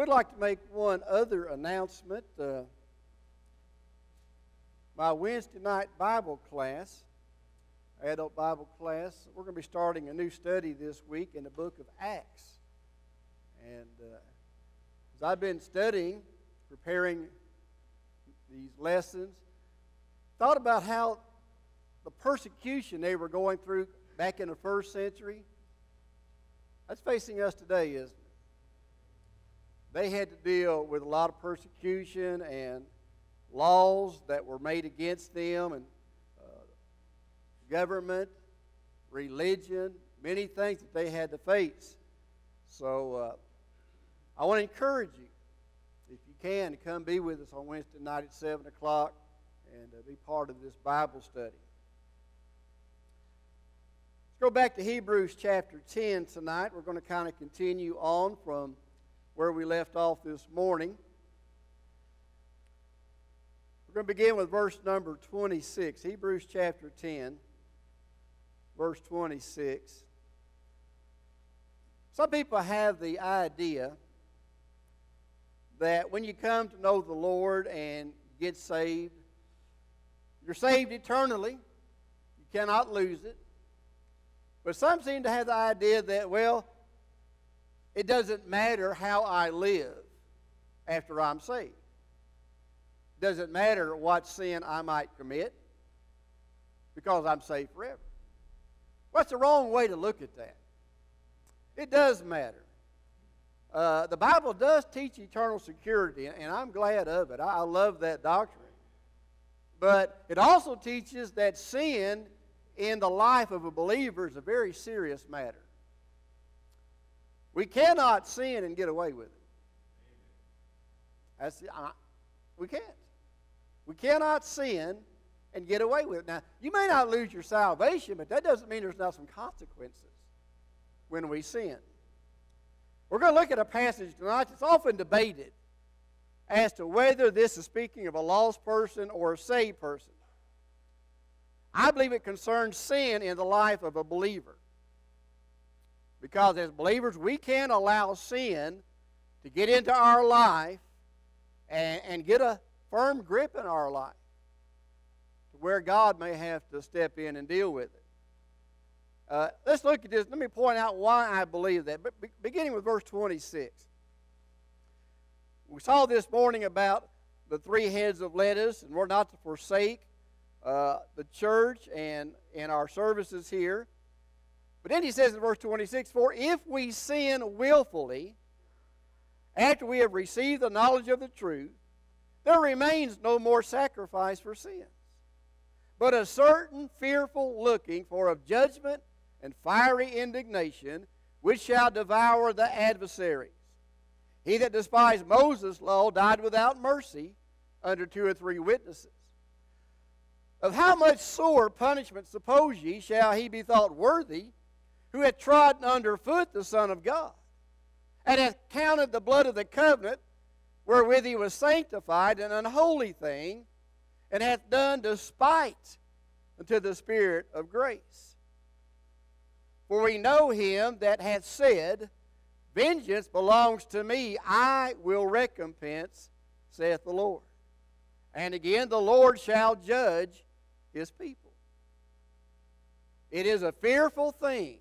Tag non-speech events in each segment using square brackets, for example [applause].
We'd like to make one other announcement. Uh, my Wednesday night Bible class, adult Bible class, we're going to be starting a new study this week in the book of Acts. And uh, as I've been studying, preparing these lessons, thought about how the persecution they were going through back in the first century, that's facing us today, isn't it? They had to deal with a lot of persecution and laws that were made against them and uh, government, religion, many things that they had to face. So uh, I want to encourage you, if you can, to come be with us on Wednesday night at 7 o'clock and uh, be part of this Bible study. Let's go back to Hebrews chapter 10 tonight. We're going to kind of continue on from where we left off this morning. We're going to begin with verse number 26, Hebrews chapter 10, verse 26. Some people have the idea that when you come to know the Lord and get saved, you're saved eternally. You cannot lose it. But some seem to have the idea that, well, it doesn't matter how I live after I'm saved. Doesn't matter what sin I might commit because I'm saved forever. What's the wrong way to look at that? It does matter. Uh, the Bible does teach eternal security, and I'm glad of it. I love that doctrine. But it also teaches that sin in the life of a believer is a very serious matter. We cannot sin and get away with it. That's uh, we can't. We cannot sin and get away with it. Now, you may not lose your salvation, but that doesn't mean there's not some consequences when we sin. We're going to look at a passage tonight that's often debated as to whether this is speaking of a lost person or a saved person. I believe it concerns sin in the life of a believer. Because as believers, we can't allow sin to get into our life and, and get a firm grip in our life to where God may have to step in and deal with it. Uh, let's look at this. Let me point out why I believe that. But beginning with verse 26. We saw this morning about the three heads of lettuce, and we're not to forsake uh, the church and, and our services here. But then he says in verse 26 For if we sin willfully, after we have received the knowledge of the truth, there remains no more sacrifice for sins, but a certain fearful looking for of judgment and fiery indignation, which shall devour the adversaries. He that despised Moses' law died without mercy under two or three witnesses. Of how much sore punishment, suppose ye, shall he be thought worthy who hath trodden under foot the Son of God, and hath counted the blood of the covenant wherewith he was sanctified an unholy thing, and hath done despite unto the Spirit of grace. For we know him that hath said, Vengeance belongs to me, I will recompense, saith the Lord. And again, the Lord shall judge his people. It is a fearful thing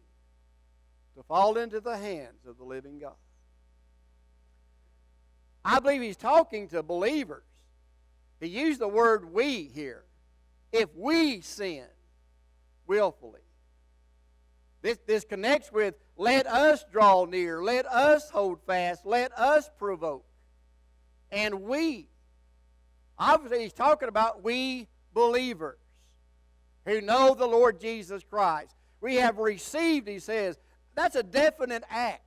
to fall into the hands of the living God. I believe he's talking to believers. He used the word we here. If we sin willfully. This, this connects with let us draw near, let us hold fast, let us provoke. And we. Obviously, he's talking about we believers who know the Lord Jesus Christ. We have received, he says, that's a definite act.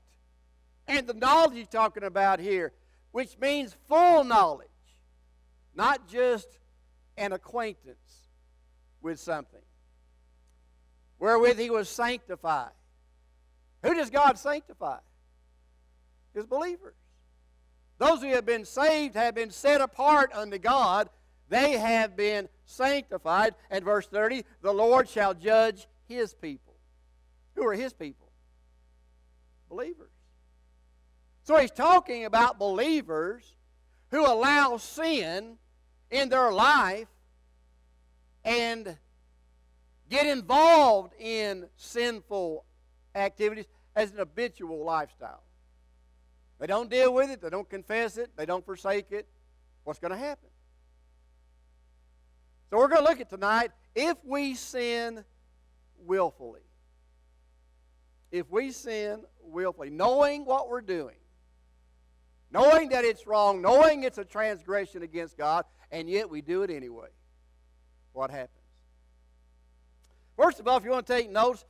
And the knowledge he's talking about here, which means full knowledge, not just an acquaintance with something, wherewith he was sanctified. Who does God sanctify? His believers. Those who have been saved have been set apart unto God. They have been sanctified. And verse 30 the Lord shall judge his people. Who are his people? Believers. So he's talking about believers who allow sin in their life and get involved in sinful activities as an habitual lifestyle. They don't deal with it, they don't confess it, they don't forsake it. What's going to happen? So we're going to look at tonight if we sin willfully. If we sin willfully, knowing what we're doing, knowing that it's wrong, knowing it's a transgression against God, and yet we do it anyway, what happens? First of all, if you want to take notes,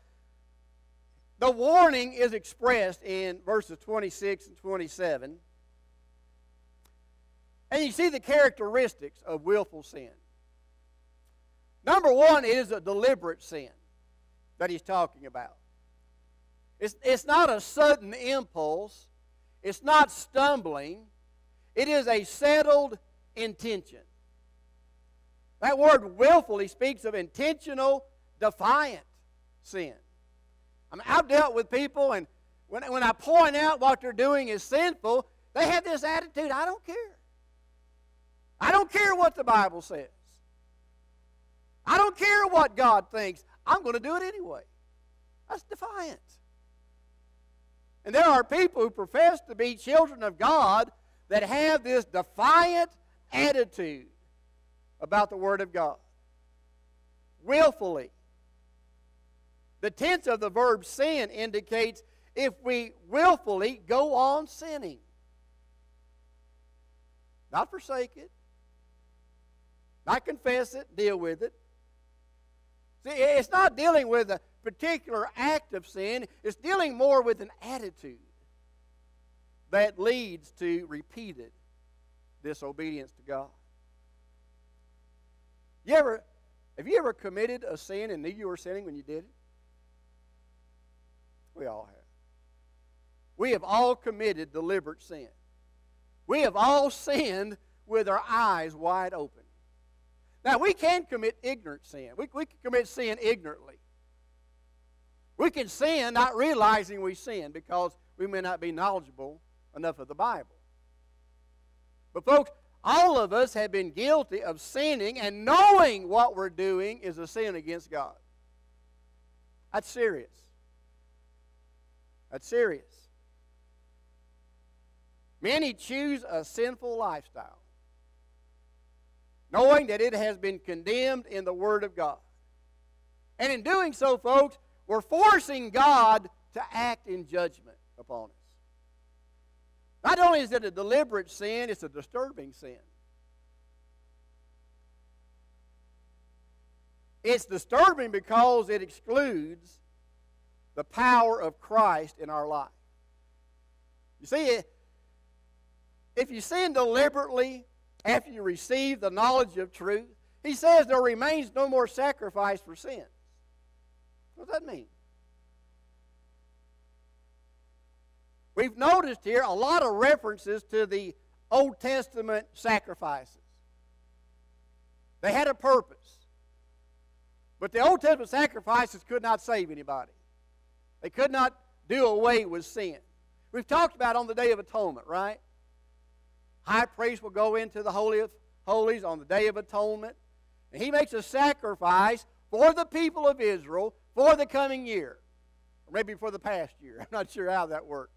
the warning is expressed in verses 26 and 27. And you see the characteristics of willful sin. Number one is a deliberate sin that he's talking about. It's, it's not a sudden impulse, it's not stumbling, it is a settled intention. That word willfully speaks of intentional, defiant sin. I mean, I've dealt with people, and when, when I point out what they're doing is sinful, they have this attitude I don't care. I don't care what the Bible says. I don't care what God thinks. I'm going to do it anyway. That's defiant. And there are people who profess to be children of God that have this defiant attitude about the Word of God. Willfully. The tense of the verb sin indicates if we willfully go on sinning. Not forsake it, not confess it, deal with it. See, it's not dealing with a particular act of sin, it's dealing more with an attitude that leads to repeated disobedience to God. You ever, have you ever committed a sin and knew you were sinning when you did it? We all have. We have all committed deliberate sin. We have all sinned with our eyes wide open. Now, we can commit ignorant sin. We, we can commit sin ignorantly. We can sin not realizing we sin because we may not be knowledgeable enough of the Bible. But, folks, all of us have been guilty of sinning and knowing what we're doing is a sin against God. That's serious. That's serious. Many choose a sinful lifestyle, knowing that it has been condemned in the Word of God. And in doing so, folks, we're forcing God to act in judgment upon us. Not only is it a deliberate sin, it's a disturbing sin. It's disturbing because it excludes the power of Christ in our life. You see, if you sin deliberately after you receive the knowledge of truth, he says there remains no more sacrifice for sins. What does that mean? We've noticed here a lot of references to the Old Testament sacrifices. They had a purpose. But the Old Testament sacrifices could not save anybody. They could not do away with sin. We've talked about on the Day of Atonement, right? High priest will go into the Holy of Holies on the Day of Atonement, and he makes a sacrifice for the people of Israel for the coming year, or maybe for the past year. [laughs] I'm not sure how that worked.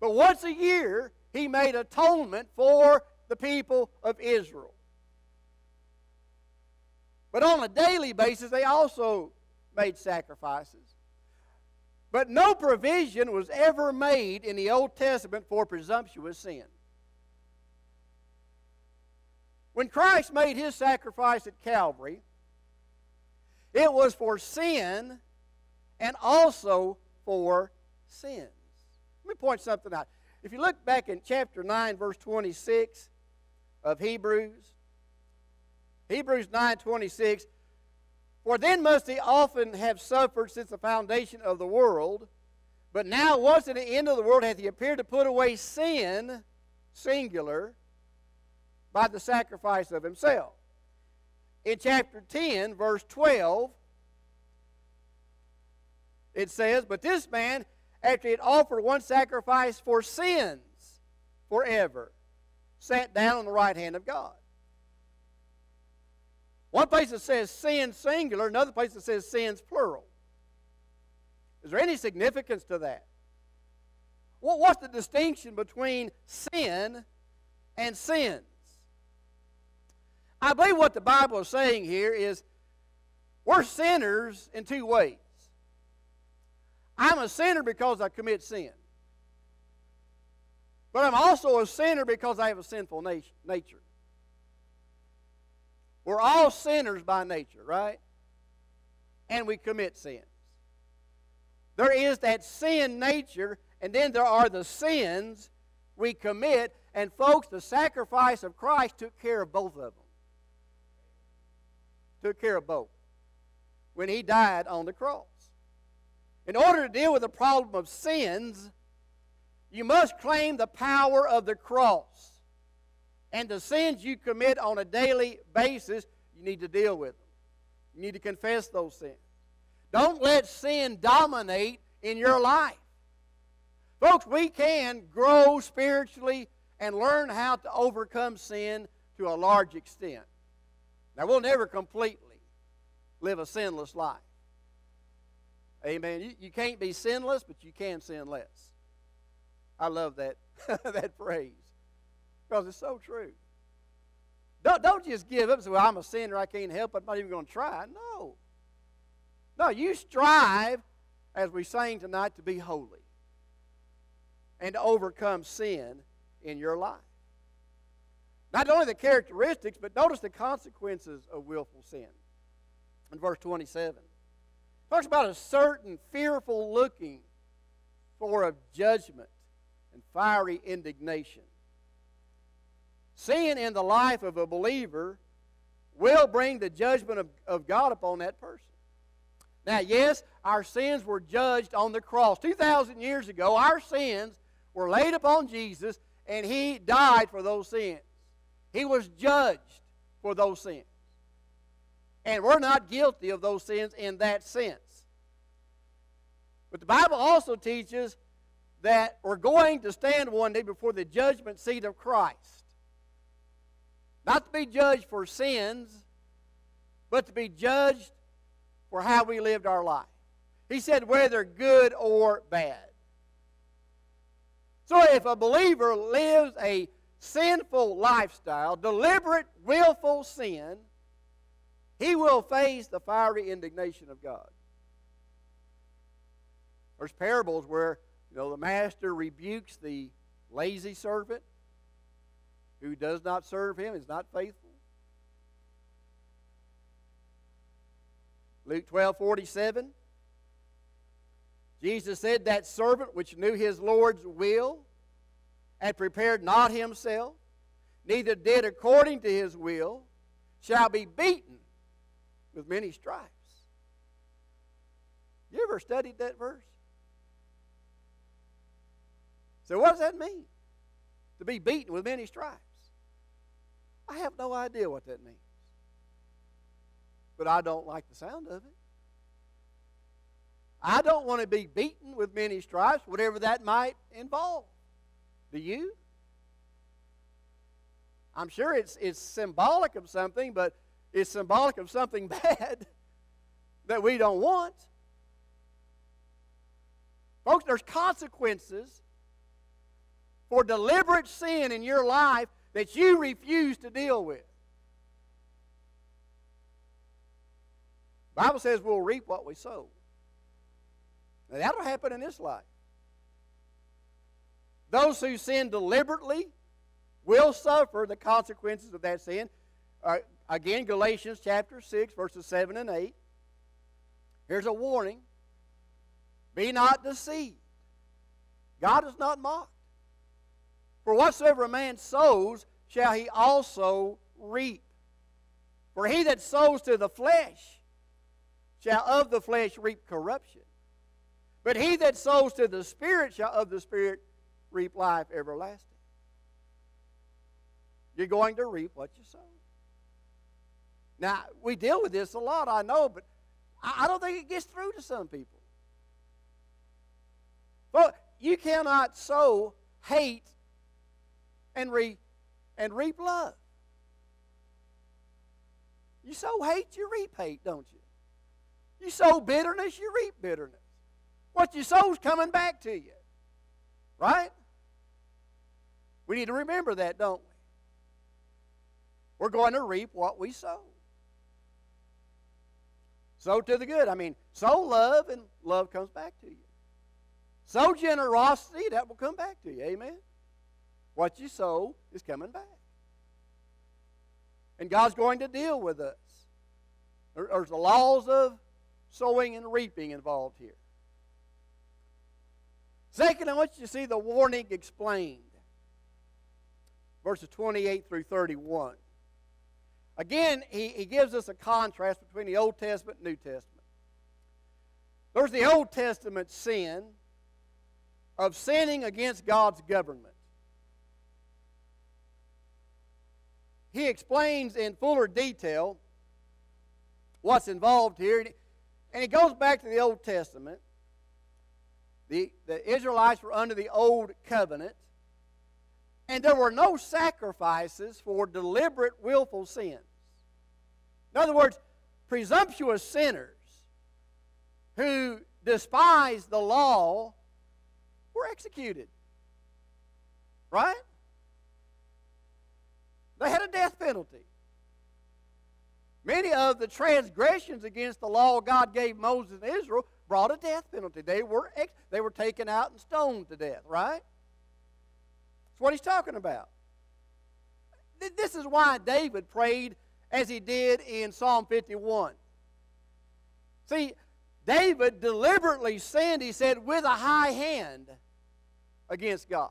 But once a year, he made atonement for the people of Israel. But on a daily basis, they also made sacrifices. But no provision was ever made in the Old Testament for presumptuous sin. When Christ made his sacrifice at Calvary, it was for sin and also for sins. Let me point something out. If you look back in chapter 9, verse 26 of Hebrews, Hebrews 9 26, for then must he often have suffered since the foundation of the world. But now, once at the end of the world, hath he appeared to put away sin, singular, by the sacrifice of himself. In chapter 10, verse 12, it says, But this man, after he had offered one sacrifice for sins forever, sat down on the right hand of God. One place it says sin singular, another place it says sins plural. Is there any significance to that? what's the distinction between sin and sins? I believe what the Bible is saying here is we're sinners in two ways. I'm a sinner because I commit sin. But I'm also a sinner because I have a sinful nature. We're all sinners by nature, right? And we commit sins. There is that sin nature, and then there are the sins we commit. And, folks, the sacrifice of Christ took care of both of them. Took care of both when he died on the cross. In order to deal with the problem of sins, you must claim the power of the cross. And the sins you commit on a daily basis, you need to deal with them. You need to confess those sins. Don't let sin dominate in your life. Folks, we can grow spiritually and learn how to overcome sin to a large extent. Now, we'll never completely live a sinless life. Amen. You, you can't be sinless, but you can sin less. I love that, [laughs] that phrase because it's so true. Don't, don't just give up and say, well, I'm a sinner, I can't help it, I'm not even going to try. No. No, you strive, as we sang tonight, to be holy and to overcome sin in your life. Not only the characteristics, but notice the consequences of willful sin. In verse 27, it talks about a certain fearful looking for of judgment and fiery indignation. Sin in the life of a believer will bring the judgment of, of God upon that person. Now, yes, our sins were judged on the cross. 2,000 years ago, our sins were laid upon Jesus, and He died for those sins. He was judged for those sins. And we're not guilty of those sins in that sense. But the Bible also teaches that we're going to stand one day before the judgment seat of Christ. Not to be judged for sins, but to be judged for how we lived our life. He said, whether good or bad. So if a believer lives a sinful lifestyle, deliberate, willful sin, he will face the fiery indignation of God. There's parables where you know, the master rebukes the lazy servant who does not serve him, is not faithful. Luke 12 47. Jesus said, That servant which knew his Lord's will and prepared not himself, neither did according to his will, shall be beaten with many stripes. You ever studied that verse? So, what does that mean? To be beaten with many stripes. I have no idea what that means. But I don't like the sound of it. I don't want to be beaten with many stripes, whatever that might involve. Do you? I'm sure it's, it's symbolic of something, but it's symbolic of something [laughs] bad that we don't want. Folks, there's consequences for deliberate sin in your life that you refuse to deal with. Bible says we'll reap what we sow. Now, that'll happen in this life. Those who sin deliberately will suffer the consequences of that sin. Uh, again, Galatians chapter 6, verses 7 and 8. Here's a warning Be not deceived. God is not mocked. For whatsoever a man sows, shall he also reap. For he that sows to the flesh shall of the flesh reap corruption. But he that sows to the Spirit shall of the Spirit reap life everlasting. You're going to reap what you sow. Now, we deal with this a lot, I know, but I don't think it gets through to some people. Well, you cannot sow hate and, re, and reap love. You sow hate, you reap hate, don't you? You sow bitterness, you reap bitterness. What you sow is coming back to you. Right? We need to remember that, don't we? We're going to reap what we sow. Sow to the good. I mean, sow love, and love comes back to you. Sow generosity, that will come back to you. Amen? What you sow is coming back. And God's going to deal with us. There's the laws of sowing and reaping involved here. Second, I want you to see the warning explained. Verses 28 through 31. Again, he, he gives us a contrast between the Old Testament and New Testament. There's the Old Testament sin of sinning against God's government. He explains in fuller detail what's involved here. And he goes back to the Old Testament. The, the Israelites were under the Old Covenant. And there were no sacrifices for deliberate, willful sins. In other words, presumptuous sinners who despised the law were executed. Right? They had a death penalty. Many of the transgressions against the law God gave Moses and Israel brought a death penalty. They were, they were taken out and stoned to death, right? That's what he's talking about. This is why David prayed as he did in Psalm 51. See, David deliberately sinned, he said, with a high hand against God.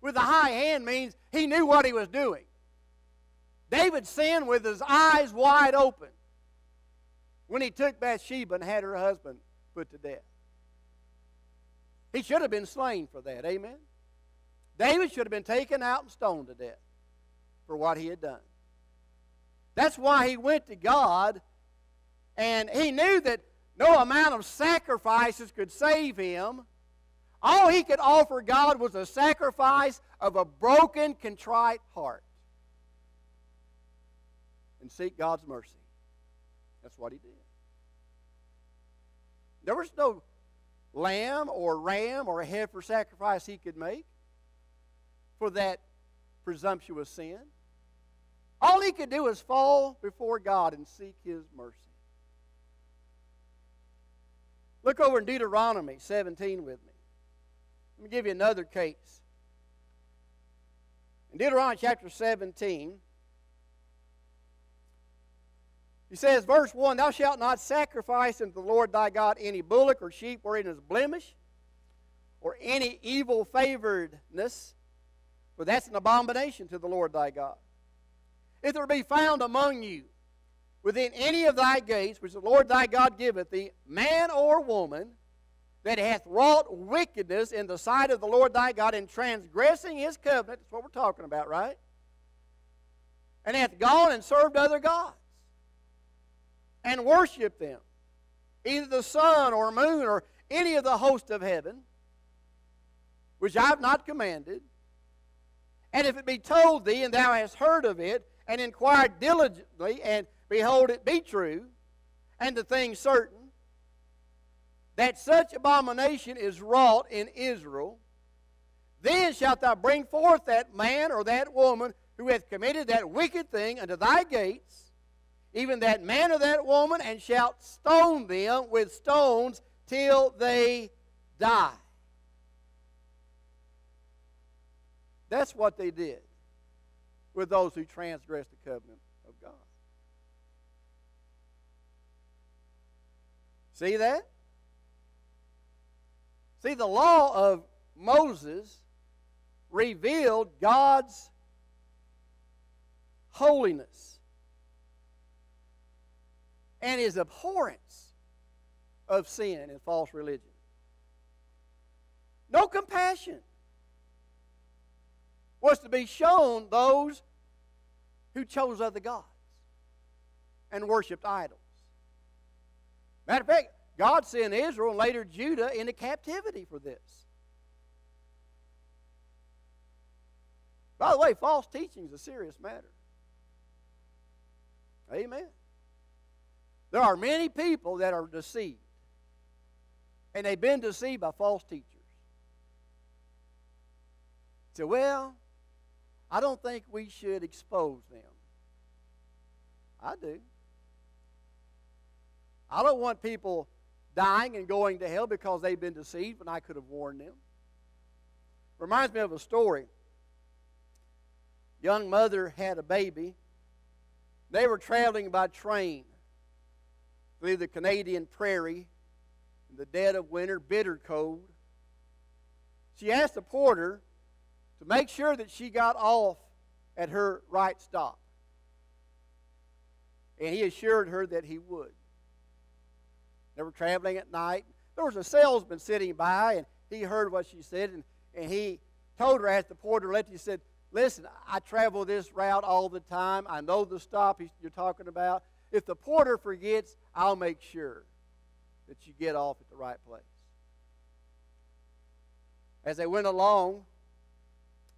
With a high hand means he knew what he was doing. David sinned with his eyes wide open when he took Bathsheba and had her husband put to death. He should have been slain for that. Amen. David should have been taken out and stoned to death for what he had done. That's why he went to God, and he knew that no amount of sacrifices could save him. All he could offer God was a sacrifice of a broken, contrite heart and seek God's mercy. That's what he did. There was no lamb or ram or a heifer sacrifice he could make for that presumptuous sin. All he could do was fall before God and seek his mercy. Look over in Deuteronomy 17 with me. Let me give you another case. In Deuteronomy chapter 17, he says, verse 1 Thou shalt not sacrifice unto the Lord thy God any bullock or sheep wherein is blemish, or any evil favoredness, for that's an abomination to the Lord thy God. If there be found among you within any of thy gates, which the Lord thy God giveth thee, man or woman, that hath wrought wickedness in the sight of the Lord thy God in transgressing his covenant, that's what we're talking about, right? And hath gone and served other gods and worshiped them, either the sun or moon or any of the host of heaven, which I have not commanded. And if it be told thee, and thou hast heard of it, and inquired diligently, and behold, it be true, and the thing certain, that such abomination is wrought in Israel, then shalt thou bring forth that man or that woman who hath committed that wicked thing unto thy gates, even that man or that woman, and shalt stone them with stones till they die. That's what they did with those who transgressed the covenant of God. See that? See, the law of Moses revealed God's holiness and his abhorrence of sin and false religion. No compassion was to be shown those who chose other gods and worshiped idols. Matter of fact, God sent Israel and later Judah into captivity for this. By the way, false teaching is a serious matter. Amen. There are many people that are deceived, and they've been deceived by false teachers. So, well, I don't think we should expose them. I do. I don't want people dying and going to hell because they've been deceived and I could have warned them. Reminds me of a story. Young mother had a baby. They were traveling by train through the Canadian prairie in the dead of winter, bitter cold. She asked the porter to make sure that she got off at her right stop. And he assured her that he would. They were traveling at night. There was a salesman sitting by, and he heard what she said, and, and he told her, as the porter left, he said, Listen, I travel this route all the time. I know the stop you're talking about. If the porter forgets, I'll make sure that you get off at the right place. As they went along,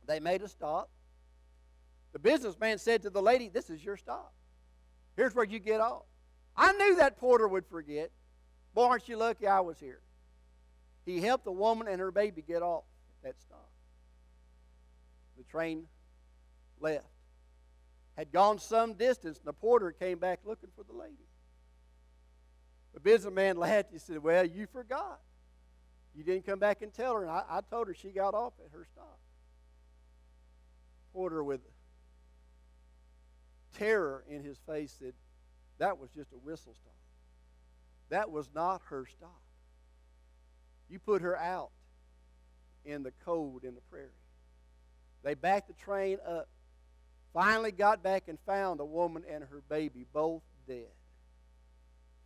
they made a stop. The businessman said to the lady, This is your stop. Here's where you get off. I knew that porter would forget. Boy, aren't you lucky I was here? He helped the woman and her baby get off at that stop. The train left. Had gone some distance, and the porter came back looking for the lady. The businessman laughed. He said, Well, you forgot. You didn't come back and tell her. And I, I told her she got off at her stop. Porter, with terror in his face, said, That was just a whistle stop. That was not her stop. You put her out in the cold in the prairie. They backed the train up. Finally got back and found the woman and her baby both dead,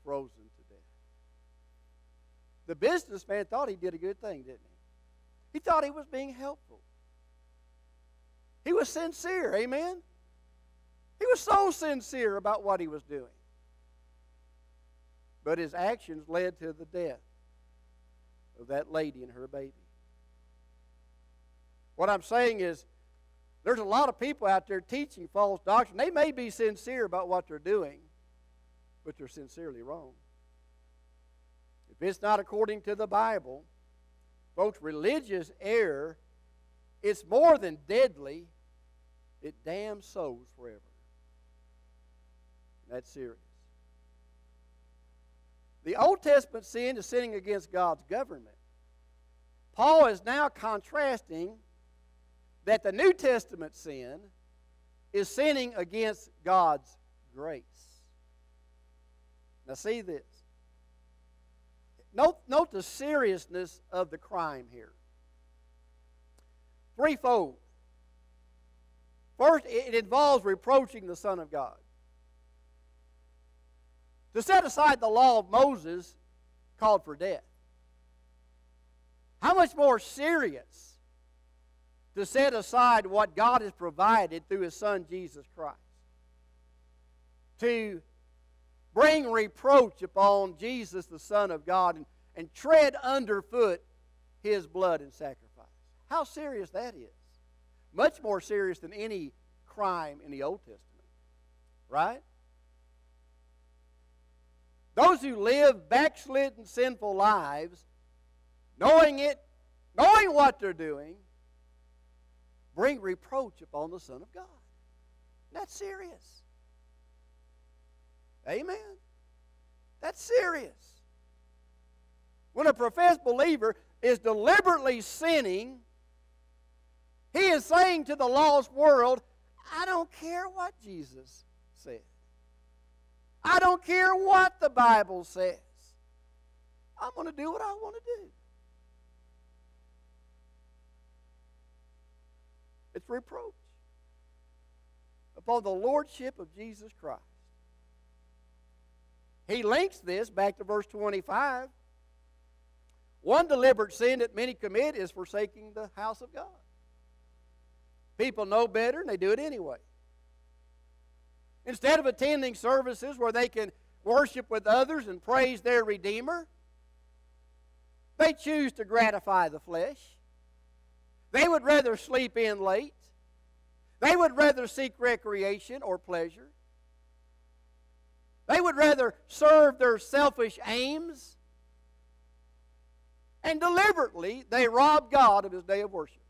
frozen to death. The businessman thought he did a good thing, didn't he? He thought he was being helpful. He was sincere, amen? He was so sincere about what he was doing. But his actions led to the death of that lady and her baby. What I'm saying is, there's a lot of people out there teaching false doctrine. They may be sincere about what they're doing, but they're sincerely wrong. If it's not according to the Bible, folks, religious error, it's more than deadly, it damns souls forever. That's serious. The Old Testament sin is sinning against God's government. Paul is now contrasting that the New Testament sin is sinning against God's grace. Now, see this. Note, note the seriousness of the crime here. Threefold. First, it involves reproaching the Son of God. To set aside the law of Moses called for death. How much more serious to set aside what God has provided through His Son Jesus Christ? To bring reproach upon Jesus, the Son of God, and, and tread underfoot His blood and sacrifice. How serious that is. Much more serious than any crime in the Old Testament. Right? Those who live backslidden, sinful lives, knowing it, knowing what they're doing, bring reproach upon the Son of God. That's serious. Amen. That's serious. When a professed believer is deliberately sinning, he is saying to the lost world, I don't care what Jesus said. I don't care what the Bible says. I'm going to do what I want to do. It's reproach upon the lordship of Jesus Christ. He links this back to verse 25. One deliberate sin that many commit is forsaking the house of God. People know better and they do it anyway. Instead of attending services where they can worship with others and praise their Redeemer, they choose to gratify the flesh. They would rather sleep in late They would rather seek recreation or pleasure. They would rather serve their selfish aims. And deliberately, they rob God of his day of worship.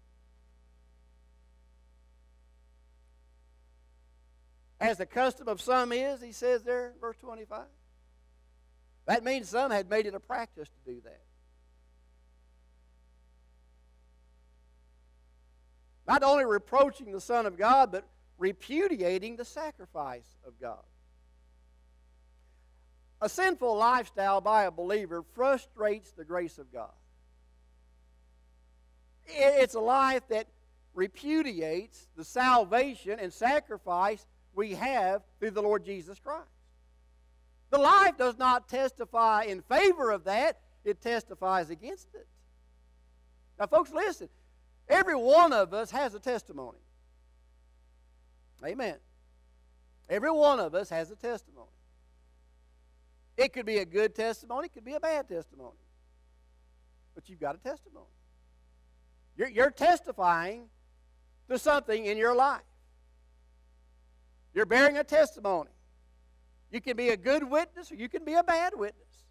As the custom of some is, he says there verse 25. That means some had made it a practice to do that. Not only reproaching the Son of God, but repudiating the sacrifice of God. A sinful lifestyle by a believer frustrates the grace of God. It's a life that repudiates the salvation and sacrifice we have through the Lord Jesus Christ. The life does not testify in favor of that, it testifies against it. Now, folks, listen. Every one of us has a testimony. Amen. Every one of us has a testimony. It could be a good testimony, it could be a bad testimony. But you've got a testimony. You're, you're testifying to something in your life. You're bearing a testimony. You can be a good witness or you can be a bad witness.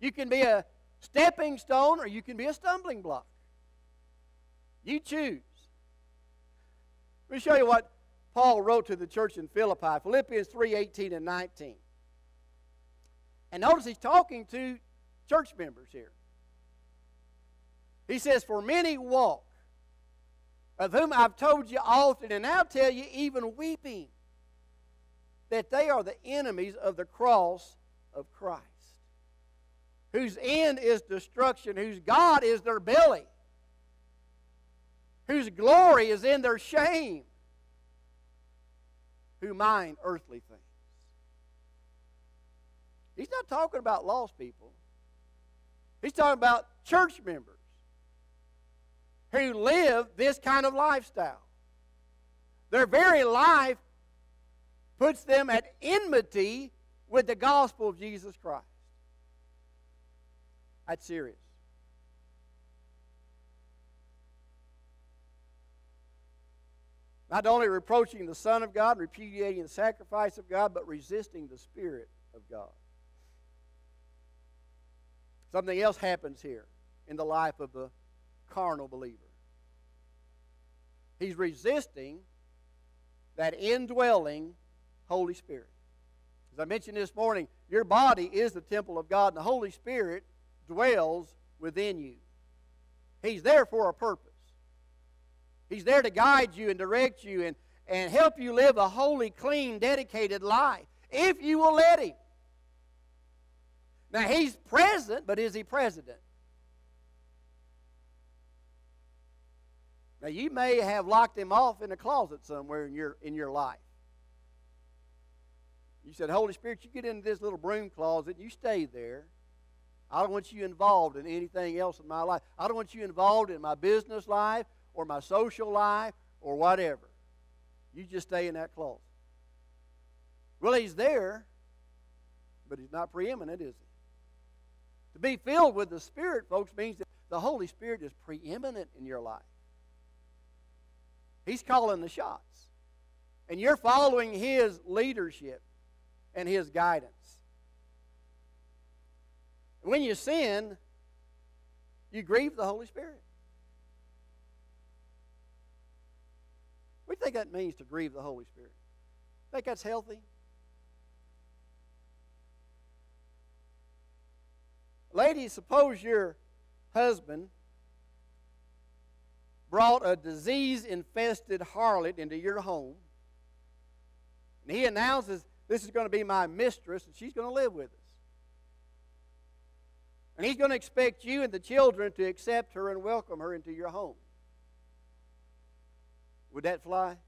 You can be a stepping stone or you can be a stumbling block. You choose. Let me show you what Paul wrote to the church in Philippi, Philippians 3 18 and 19. And notice he's talking to church members here. He says, For many walk, of whom I've told you often, and now tell you even weeping, that they are the enemies of the cross of Christ, whose end is destruction, whose God is their belly, whose glory is in their shame, who mind earthly things. He's not talking about lost people. He's talking about church members who live this kind of lifestyle. Their very life puts them at enmity with the gospel of Jesus Christ. That's serious. Not only reproaching the Son of God, repudiating the sacrifice of God, but resisting the Spirit of God. Something else happens here in the life of the carnal believer. He's resisting that indwelling Holy Spirit. As I mentioned this morning, your body is the temple of God, and the Holy Spirit dwells within you. He's there for a purpose. He's there to guide you and direct you and, and help you live a holy, clean, dedicated life if you will let Him. Now, He's present, but is He president? Now, you may have locked Him off in a closet somewhere in your, in your life. You said, Holy Spirit, you get into this little broom closet, you stay there. I don't want you involved in anything else in my life. I don't want you involved in my business life or my social life or whatever. You just stay in that closet. Well, he's there, but he's not preeminent, is he? To be filled with the Spirit, folks, means that the Holy Spirit is preeminent in your life. He's calling the shots. And you're following his leadership and His guidance. When you sin, you grieve the Holy Spirit. What do you think that means to grieve the Holy Spirit? Think that's healthy? Ladies, suppose your husband brought a disease infested harlot into your home, and he announces this is going to be my mistress, and she's going to live with us. And he's going to expect you and the children to accept her and welcome her into your home. Would that fly? Of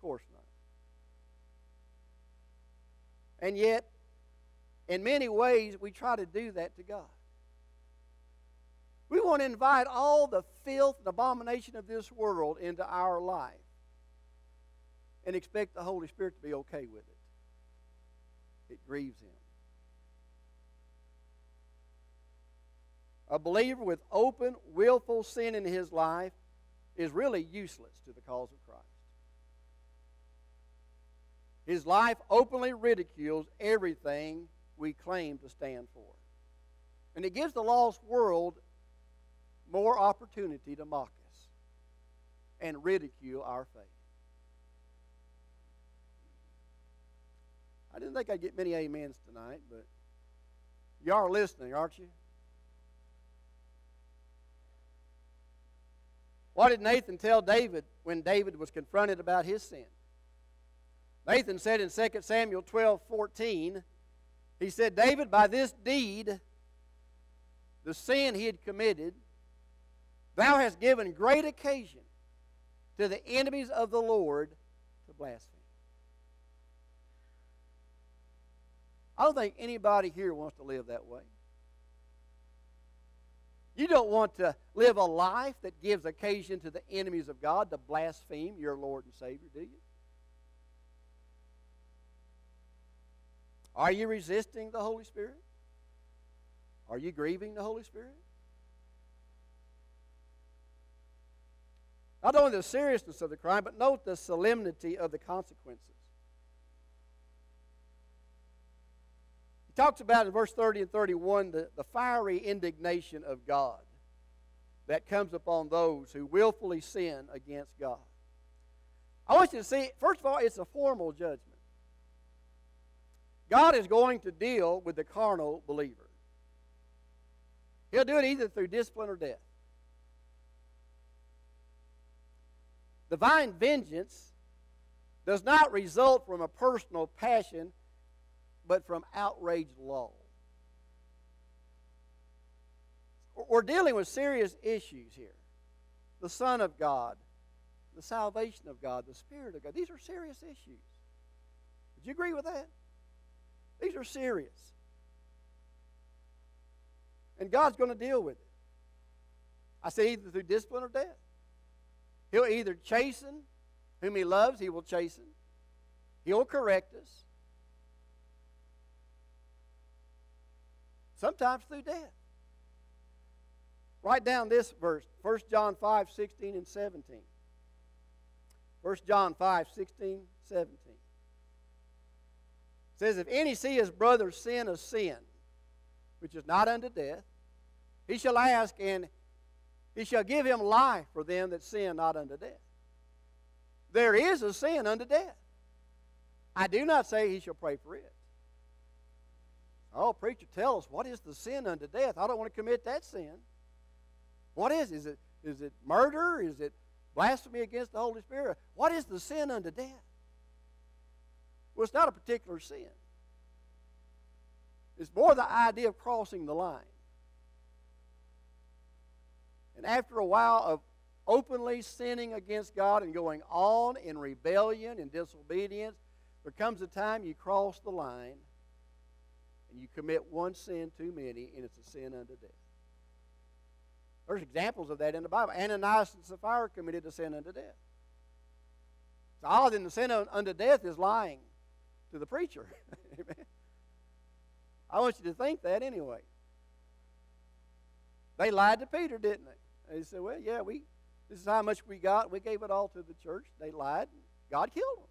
course not. And yet, in many ways, we try to do that to God. We want to invite all the filth and abomination of this world into our life and expect the Holy Spirit to be okay with it. It grieves Him. A believer with open, willful sin in his life is really useless to the cause of Christ. His life openly ridicules everything we claim to stand for. And it gives the lost world more opportunity to mock us and ridicule our faith. I didn't think I'd get many amens tonight, but you are listening, aren't you? What did Nathan tell David when David was confronted about his sin? Nathan said in 2 Samuel 12 14, he said, David, by this deed, the sin he had committed, thou hast given great occasion to the enemies of the Lord to blaspheme. I don't think anybody here wants to live that way. You don't want to live a life that gives occasion to the enemies of God to blaspheme your Lord and Savior, do you? Are you resisting the Holy Spirit? Are you grieving the Holy Spirit? Not only the seriousness of the crime, but note the solemnity of the consequences. He talks about in verse 30 and 31 the, the fiery indignation of God that comes upon those who willfully sin against God. I want you to see, first of all, it's a formal judgment. God is going to deal with the carnal believer. He'll do it either through discipline or death. Divine vengeance does not result from a personal passion, but from outraged law. We're dealing with serious issues here. The Son of God, the salvation of God, the Spirit of God. These are serious issues. Would you agree with that? These are serious. And God's going to deal with it. I say either through discipline or death. He'll either chasten whom he loves, he will chasten. He'll correct us. Sometimes through death. Write down this verse 1 John 5 16 and 17. 1 John 5 16, 17 says, If any see his brother sin a sin, which is not unto death, he shall ask, and he shall give him life for them that sin not unto death. There is a sin unto death. I do not say he shall pray for it. Oh, preacher, tell us what is the sin unto death? I don't want to commit that sin. What is? Is it is it murder? Is it blasphemy against the Holy Spirit? What is the sin unto death? Well, it's not a particular sin. It's more the idea of crossing the line. And after a while of openly sinning against God and going on in rebellion and disobedience, there comes a time you cross the line and you commit one sin too many, and it's a sin unto death. There's examples of that in the Bible. Ananias and Sapphira committed a sin unto death. So all in the sin unto death is lying to the preacher. [laughs] I want you to think that anyway. They lied to Peter, didn't they? They said, Well, yeah, we this is how much we got. We gave it all to the church. They lied. God killed them.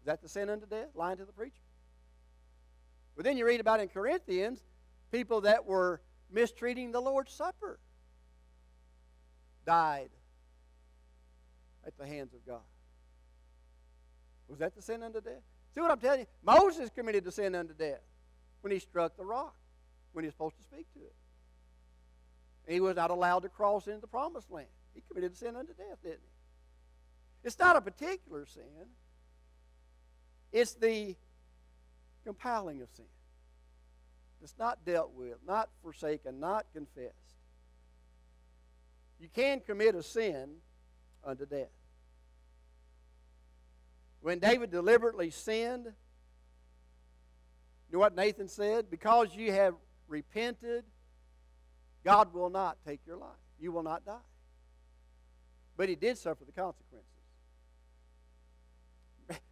Is that the sin unto death? Lying to the preacher? But then you read about in Corinthians people that were mistreating the Lord's Supper died at the hands of God. Was that the sin unto death? See what I'm telling you? Moses committed the sin unto death when he struck the rock, when he was supposed to speak to it. He was not allowed to cross into the promised land. He committed sin unto death, didn't he? It's not a particular sin. It's the compiling of sin. It's not dealt with, not forsaken, not confessed. You can commit a sin unto death. When David deliberately sinned, you know what Nathan said? Because you have repented, God will not take your life. You will not die. But he did suffer the consequences.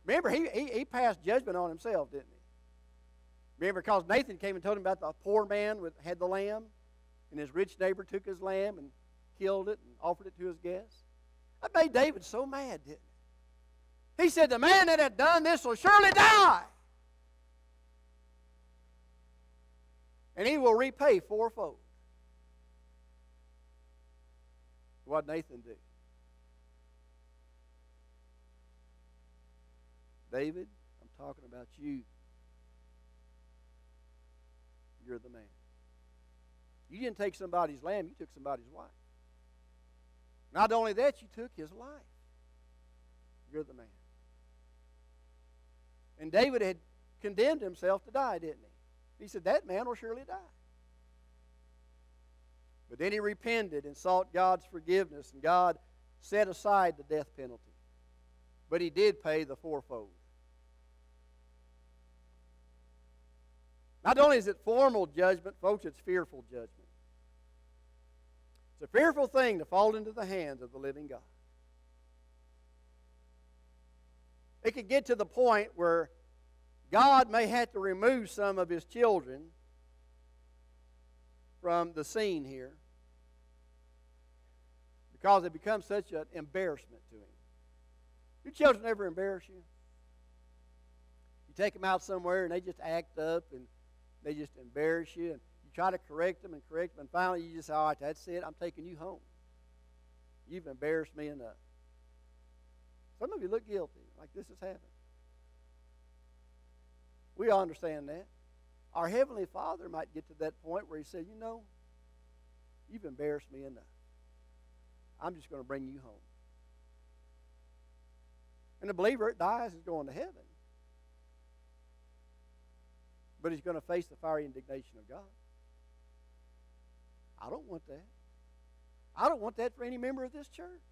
Remember, he, he, he passed judgment on himself, didn't he? Remember, because Nathan came and told him about the poor man with had the lamb, and his rich neighbor took his lamb and killed it and offered it to his guests. That made David so mad, didn't it? He said, The man that had done this will surely die. And he will repay fourfold. What Nathan do? David, I'm talking about you. You're the man. You didn't take somebody's lamb, you took somebody's wife. Not only that, you took his life. You're the man. And David had condemned himself to die, didn't he? He said, That man will surely die. But then he repented and sought God's forgiveness, and God set aside the death penalty. But he did pay the fourfold. Not only is it formal judgment, folks, it's fearful judgment. It's a fearful thing to fall into the hands of the living God. It could get to the point where God may have to remove some of his children from the scene here because it becomes such an embarrassment to him. Your children ever embarrass you? You take them out somewhere and they just act up and they just embarrass you, and you try to correct them and correct them, and finally you just say, all right, that's it. I'm taking you home. You've embarrassed me enough. Some of you look guilty, like this has happened. We all understand that. Our Heavenly Father might get to that point where He said, You know, you've embarrassed me enough. I'm just going to bring you home. And the believer that dies is going to heaven but he's going to face the fiery indignation of God. I don't want that. I don't want that for any member of this church.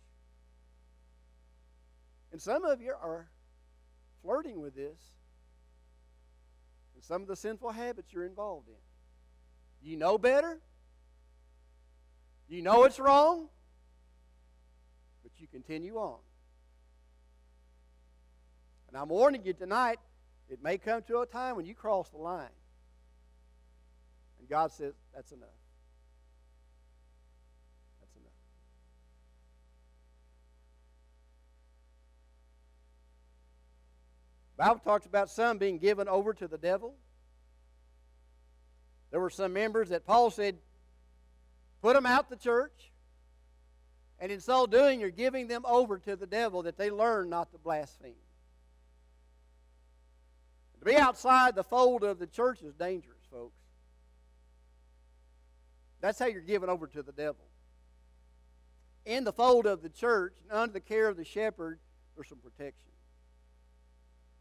And some of you are flirting with this some of the sinful habits you're involved in. You know better. You know it's wrong, but you continue on. And I'm warning you tonight it may come to a time when you cross the line. And God says, that's enough. That's enough. Bible talks about some being given over to the devil. There were some members that Paul said, put them out the church. And in so doing, you're giving them over to the devil that they learn not to blaspheme. To be outside the fold of the church is dangerous, folks. That's how you're given over to the devil. In the fold of the church, and under the care of the shepherd, there's some protection.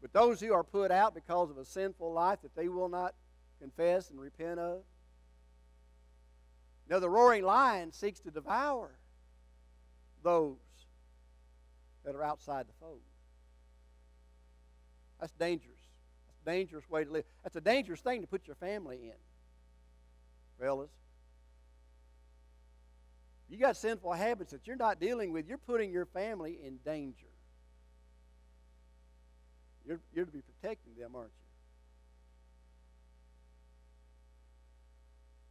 But those who are put out because of a sinful life that they will not confess and repent of. Now, the roaring lion seeks to devour those that are outside the fold. That's dangerous That's a dangerous way to live. That's a dangerous thing to put your family in, fellas. You got sinful habits that you're not dealing with, you're putting your family in danger. You're, you're to be protecting them, aren't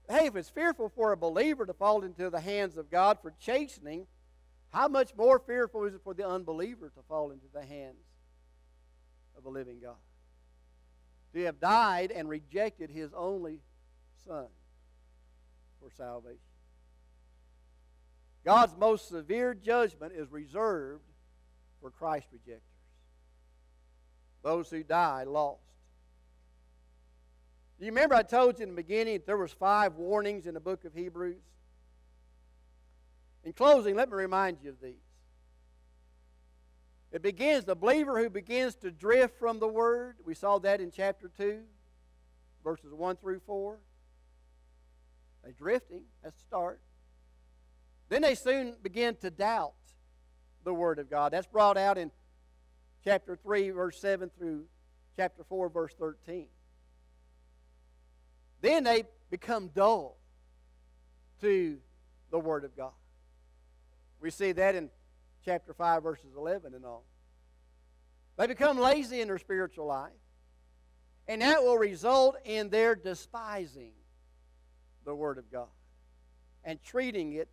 you? Hey, if it's fearful for a believer to fall into the hands of God for chastening, how much more fearful is it for the unbeliever to fall into the hands of a living God? to have died and rejected his only son for salvation. God's most severe judgment is reserved for Christ rejectors. Those who die lost. Do you remember I told you in the beginning there was five warnings in the book of Hebrews? In closing, let me remind you of these. It begins, the believer who begins to drift from the Word. We saw that in chapter 2, verses 1 through 4. They're drifting. That's the start. Then they soon begin to doubt the Word of God. That's brought out in chapter 3, verse 7 through chapter 4, verse 13. Then they become dull to the Word of God. We see that in chapter 5, verses 11 and all. They become lazy in their spiritual life, and that will result in their despising the Word of God and treating it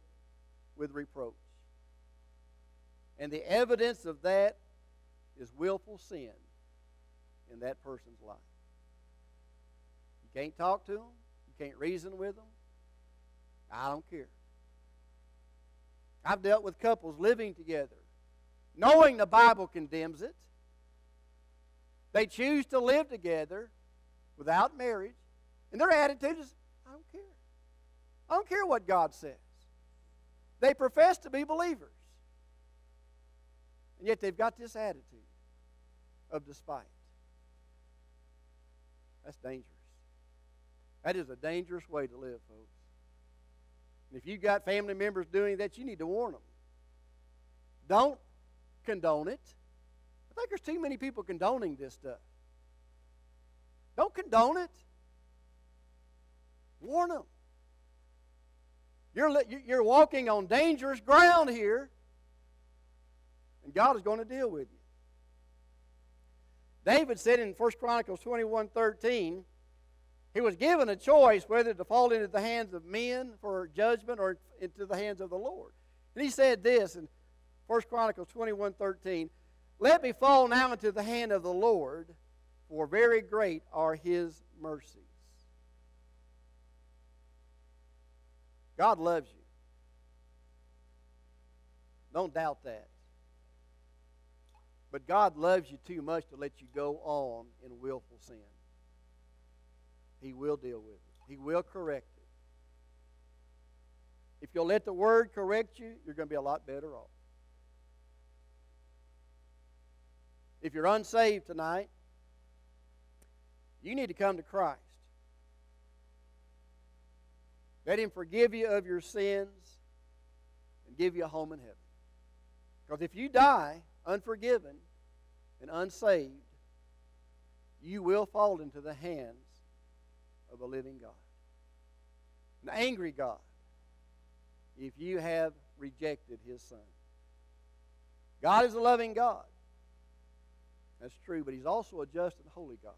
with reproach. And the evidence of that is willful sin in that person's life. You can't talk to them, you can't reason with them. I don't care. I've dealt with couples living together, knowing the Bible condemns it. They choose to live together without marriage, and their attitude is, I don't care. I don't care what God says. They profess to be believers, and yet they've got this attitude of despite. That's dangerous. That is a dangerous way to live, folks. And if you've got family members doing that, you need to warn them. Don't condone it. I think there's too many people condoning this stuff. Don't condone it. Warn them. You're, you're walking on dangerous ground here, and God is going to deal with you. David said in 1 Chronicles 21 13, he was given a choice whether to fall into the hands of men for judgment or into the hands of the Lord. And he said this in 1 Chronicles 21 13, Let me fall now into the hand of the Lord, for very great are his mercies. God loves you. Don't doubt that. But God loves you too much to let you go on in willful sin. He will deal with it, He will correct it. If you'll let the Word correct you, you're going to be a lot better off. If you're unsaved tonight, you need to come to Christ. Let Him forgive you of your sins and give you a home in heaven. Because if you die unforgiven and unsaved, you will fall into the hands of a living God. An angry God if you have rejected His Son. God is a loving God. That's true, but He's also a just and holy God.